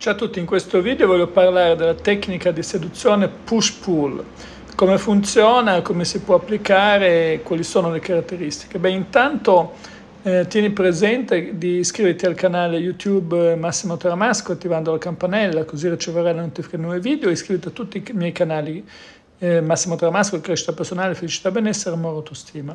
Ciao a tutti, in questo video voglio parlare della tecnica di seduzione push-pull, come funziona, come si può applicare quali sono le caratteristiche. Beh, intanto eh, tieni presente di iscriverti al canale YouTube Massimo Teramasco attivando la campanella, così riceverai le notifiche di nuovi video. Iscriviti a tutti i miei canali eh, Massimo Teramasco, crescita personale, felicità, benessere, amore, autostima.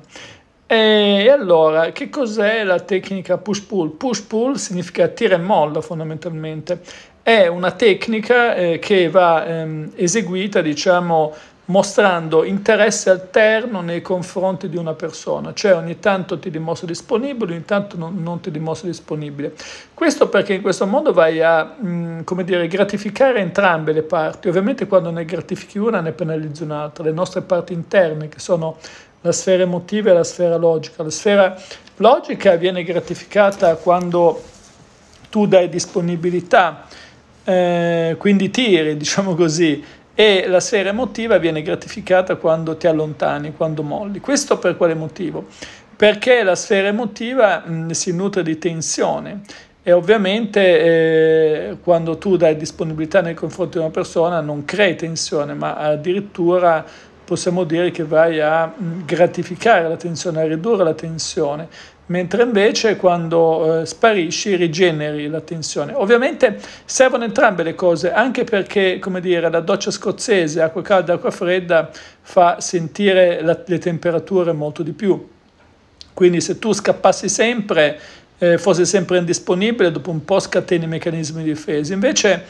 E allora, che cos'è la tecnica push-pull? Push-pull significa tira e molla fondamentalmente. È una tecnica eh, che va ehm, eseguita, diciamo, mostrando interesse alterno nei confronti di una persona, cioè ogni tanto ti dimostro disponibile, ogni tanto non, non ti dimostro disponibile. Questo perché in questo modo vai a, mh, come dire, gratificare entrambe le parti. Ovviamente quando ne gratifichi una ne penalizzi un'altra. Le nostre parti interne, che sono la sfera emotiva e la sfera logica. La sfera logica viene gratificata quando tu dai disponibilità, eh, quindi tiri, diciamo così, e la sfera emotiva viene gratificata quando ti allontani, quando molli. Questo per quale motivo? Perché la sfera emotiva mh, si nutre di tensione e ovviamente eh, quando tu dai disponibilità nei confronti di una persona non crei tensione, ma addirittura possiamo dire che vai a mm, gratificare la tensione, a ridurre la tensione, mentre invece quando eh, sparisci rigeneri la tensione. Ovviamente servono entrambe le cose, anche perché, come dire, la doccia scozzese, acqua calda, acqua fredda, fa sentire la, le temperature molto di più. Quindi se tu scappassi sempre, eh, fossi sempre indisponibile, dopo un po' scateni i meccanismi di difesa. Invece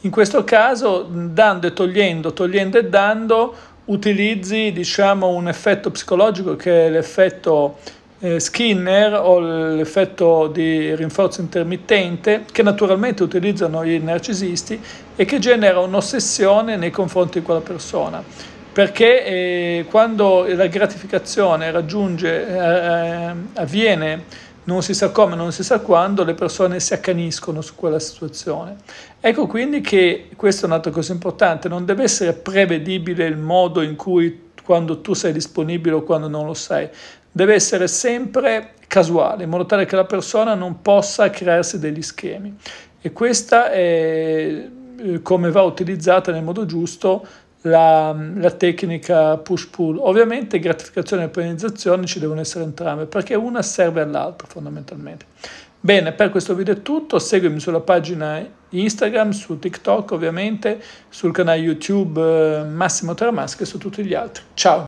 in questo caso, dando e togliendo, togliendo e dando, utilizzi diciamo, un effetto psicologico che è l'effetto eh, Skinner o l'effetto di rinforzo intermittente che naturalmente utilizzano i narcisisti e che genera un'ossessione nei confronti di quella persona. Perché eh, quando la gratificazione raggiunge, eh, eh avviene non si sa come, non si sa quando, le persone si accaniscono su quella situazione. Ecco quindi che questa è un'altra cosa importante, non deve essere prevedibile il modo in cui quando tu sei disponibile o quando non lo sei, deve essere sempre casuale, in modo tale che la persona non possa crearsi degli schemi. E questa è eh, come va utilizzata nel modo giusto la, la tecnica push-pull. Ovviamente gratificazione e penalizzazione ci devono essere entrambe, perché una serve all'altra fondamentalmente. Bene, per questo video è tutto, seguimi sulla pagina Instagram, su TikTok ovviamente, sul canale YouTube eh, Massimo Teramaschi e su tutti gli altri. Ciao!